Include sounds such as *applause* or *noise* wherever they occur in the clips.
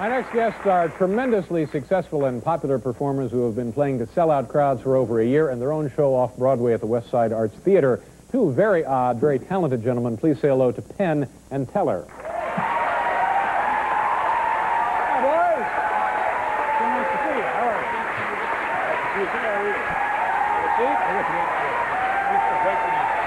My next guests are tremendously successful and popular performers who have been playing to sellout crowds for over a year and their own show off Broadway at the West Side Arts Theater. Two very odd, very talented gentlemen. Please say hello to Penn and Teller. See you.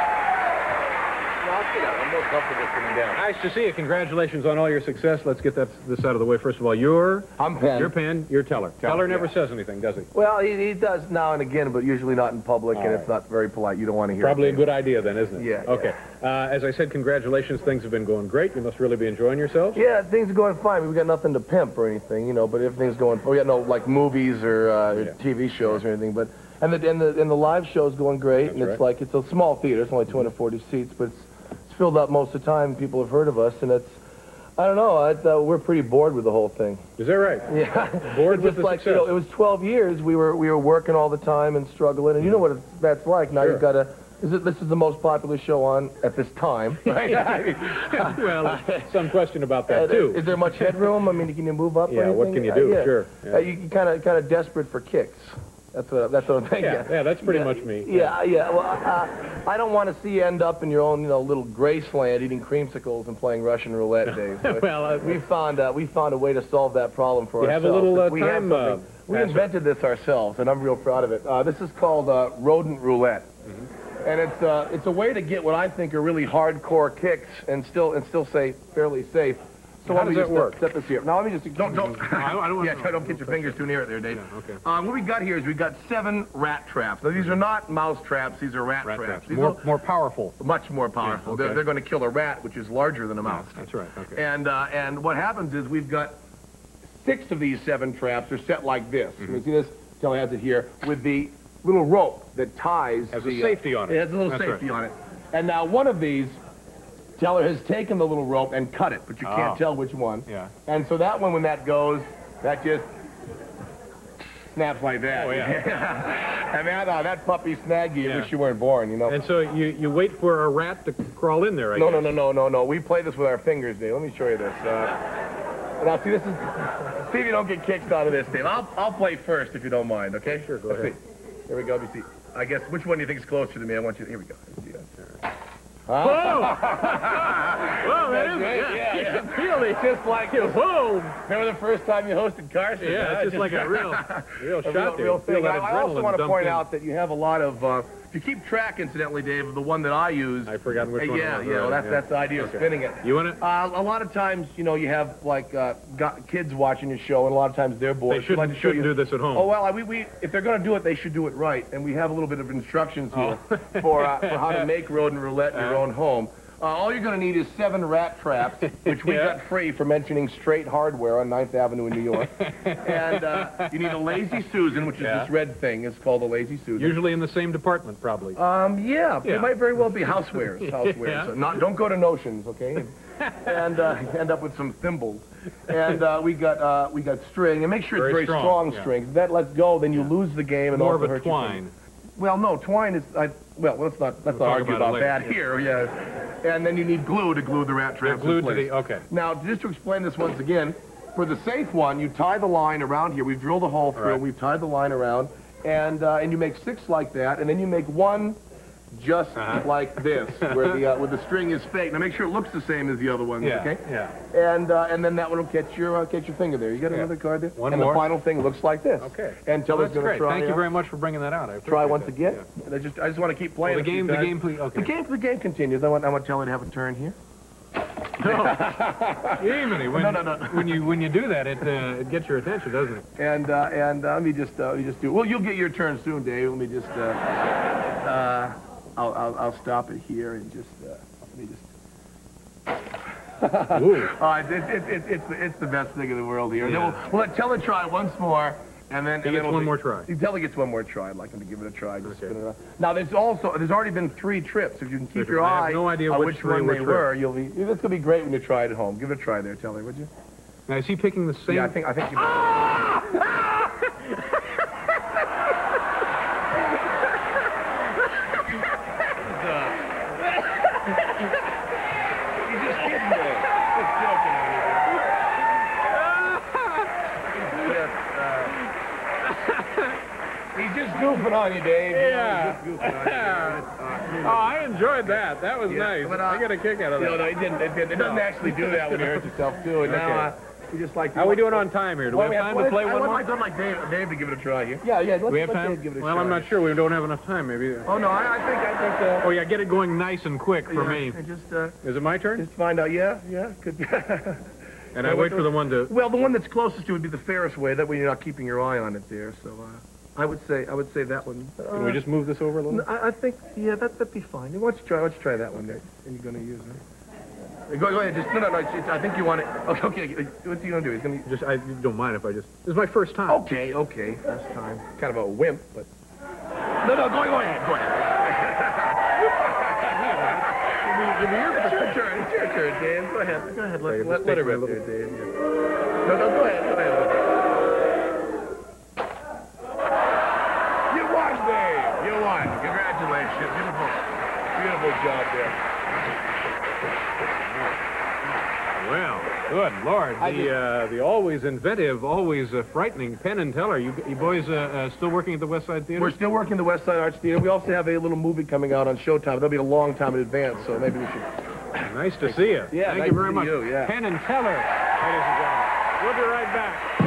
You want? I'm more comfortable sitting down. Nice to see you. Congratulations on all your success. Let's get that this out of the way. First of all, you're I'm Penn. you're Penn. You're Teller. Teller never yeah. says anything, does he? Well, he, he does now and again, but usually not in public, All and right. it's not very polite. You don't want to hear it. Probably a good idea then, isn't it? Yeah, Okay. Uh, as I said, congratulations. Things have been going great. You must really be enjoying yourselves. Yeah, things are going fine. We've got nothing to pimp or anything, you know, but everything's going. We got no like movies or uh, Yeah. TV shows or anything, but and the and the and the live show's going great, That's and it's right. like it's a small theater. It's only 240 seats, but it's it's filled up most of the time. People have heard of us, and it's. I don't know. I, uh, we're pretty bored with the whole thing. Is that right? Yeah. *laughs* Bored with the like, success. You know, it was 12 years. We were we were working all the time and struggling, and you know what it's, that's like. Now Sure. you've got to. Is it, this is the most popular show on at this time, *laughs* right? *laughs* well, some question about that Uh, too. Is there much headroom? I mean, can you move up? or Yeah, what can you do? Uh, yeah. Sure, yeah. Uh, you kind of kind of desperate for kicks. That's what that's what I'm thinking. Yeah, yeah, that's pretty Yeah, much me. Yeah, yeah. Well, uh, I don't want to see you end up in your own, you know, little Graceland eating creamsicles and playing Russian roulette, *laughs* Dave. Well, uh, we found uh, we found a way to solve that problem for You have a little, uh, we time, uh, we invented this ourselves, and I'm real proud of it. Uh, this is called uh, rodent roulette. Mm-hmm. And it's uh, it's a way to get what I think are really hardcore kicks and still and still say fairly safe. So How let me does just that work? Set this here. Now let me just don't don't. *laughs* I don't- I don't yeah, to- try- don't get your fingers too near it there, Dave. Yeah, okay. Uh, what we got here is we got seven rat traps. Now these are not mouse traps; these are rat, Rat traps. traps. These More, are more powerful. much more powerful. okay. They're, they're going to kill a rat, which is larger than a mouse. That's right. Okay. And uh, and what happens is we've got six of these seven traps are set like this. Mm-hmm. You see this? Kelly has it here with the little rope that ties. Has a the, uh, safety on it. It has a little That's safety right. on it. And now one of these, Teller has taken the little rope and cut it, but you can't Oh. tell which one. Yeah. And so that one, when that goes, that just snaps like that. Oh, yeah. *laughs* and that, uh, that puppy snagged you. Yeah. Wish you weren't born, you know. And so you, you wait for a rat to crawl in there, I No, guess. no, no, no, no, no. We play this with our fingers, Dave. Let me show you this. Uh, now, see, this is... See if you don't get kicked out of this, Dave. I'll, I'll play first if you don't mind, okay? Sure, go Let's ahead. See. Here we go. Let me see. I guess, which one do you think is closer to me? I want you... Here we go. See. Whoa! *laughs* Whoa, that is, yeah, yeah, you yeah. can feel it. Just like... Whoa! Remember the first time you hosted Carson? Yeah, huh? it's just like a real, *laughs* real shot real, real thing. I, I also want to point in. out that you have a lot of... Uh, you keep track, incidentally, Dave, of the one that I use... I forgot which uh, one Yeah, yeah, well, that's, yeah. that's the idea Okay. of spinning it. You want it? Uh, a lot of times, you know, you have like uh, got kids watching your show, and a lot of times they're bored. They I'd like shouldn't, shouldn't you- do this at home. Oh well, I- we, we if they're going to do it, they should do it right, and we have a little bit of instructions here Oh. for uh, *laughs* for how to make rodent roulette in your Uh-huh. own home. Uh, all you're going to need is seven rat traps, *laughs* which we Yeah. got free for mentioning straight hardware on 9th Avenue in New York. *laughs* and uh, you need a Lazy Susan, which is Yeah. this red thing. It's called a Lazy Susan. Usually in the same department, probably. Um, yeah, Yeah. it might very well be housewares. *laughs* Housewares. Yeah. So not, don't go to notions, okay? and uh, end up with some thimbles. And uh, we got uh, we got string, and make sure Very it's very strong, strong, string. If that lets go, then you lose the game and More of a hurt your twine. Well, no, twine is. I, well, let's not let's We'll not argue about about, that here. Yeah. And then you need glue to glue the rat traps in glued to the, okay. Now, just to explain this once again, for the safe one, you tie the line around here. We've drilled a hole through. right. We've tied the line around, and uh, and you make six like that, and then you make one just Uh-huh. like this, where the uh, where the string is fake. Now make sure it looks the same as the other ones. Yeah, Okay. yeah. And uh, and then that one will catch your uh, catch your finger there. You got Yeah. another card there. One and more. the final thing looks like this. Okay. And tell Well, going to great. try. Thank you uh, very much for bringing that out. I Try once that. again. Yeah. And I just I just want to keep playing. Well, the game, the game, please. Okay. The game, the game continues. I want, I want Teller to have a turn here. no. *laughs* Jiminy, when, No, no, no. when you when you do that, it uh, it gets your attention, doesn't it? And uh, and uh, let me just uh, let me just do. Well, you'll get your turn soon, Dave. Let me just. I'll, I'll I'll stop it here and just uh, let me just. Ooh. *laughs* Uh, it, it, it, it's the- it's the best thing in the world here. And then Yeah. we'll, we'll let Teller try once more, and then He gets one be- more try. Teller gets one more try. I'd like him to give it a try. Just Okay. spin it around. Now there's also there's already been three trips. If you can keep Trips. your eye no idea on which which one they trips. were, you'll be. This gonna be great when you try it at home. Give it a try there, Teller, would you? Now, is he picking the same? Yeah, I think I think. You, You're just kidding me. Just joking on you. He's just goofing on you, Dave. You know, Yeah. he's just goofing on you. Oh, I enjoyed that. That was Yeah, nice. but, uh, I get a kick out of that. know, no, it didn't. It, didn't- it doesn't actually do that when you hurt yourself too. And now Okay. uh, we just like. How are we doing on time here? Do we Well, have time to play I one would more? like, I'd like Dave, Dave to give it a try here. Yeah, yeah. Let's, we have let time? Dave give it a Well, try. I'm not sure. We don't have enough time. Maybe. Oh no, I, I think I think. Uh, Oh yeah, get it going nice and quick for yeah, me. and Just uh, Is it my turn? just find out. Yeah, yeah. Could be. *laughs* And I wait for the one to. well, the one that's closest to you would be the Ferris way. That way you're not keeping your eye on it there. So uh, I would say I would say that one. Uh, Can we just move this over a little? I, I think yeah, that that'd be fine. Don't try? Don't try that one there? And you're gonna use it. Go, go ahead. Just no, no, no. It's, I think you want it. Okay, okay. What's he gonna do? He's gonna. Just I don't mind if I just. This is my first time. Okay, okay. First time. Kind of a wimp, but. No, no. Go, go ahead. Go ahead. It's *laughs* your turn. It's your turn, Dave. Go ahead. Go ahead. Let, let, let her rip there. Yeah. No, no. Go ahead. Go ahead. You won, Dave. You won. Congratulations. Beautiful. Beautiful job there. Well, good lord, the uh, the always inventive, always uh, frightening Penn and Teller. You, you boys uh, uh, still working at the West Side Theater? We're still working at the West Side Arts Theater. We also have a little movie coming out on Showtime. That'll be a long time in advance, so maybe we should Nice to see you. Yeah, Thank nice you very much. you, yeah. Penn and Teller, ladies and gentlemen. We'll be right back.